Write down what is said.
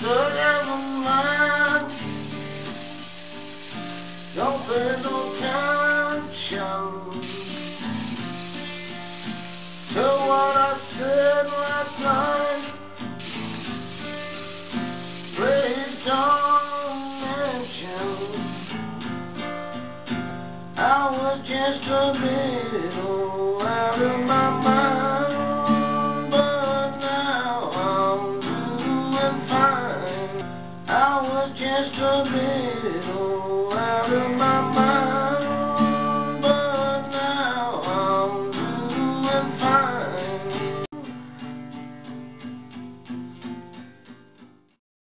Söyleyemem Yok ben utanacağım Duvara sığınmadan Please don't mention I was just a little out of my mind But now I'm doing fine I was just a little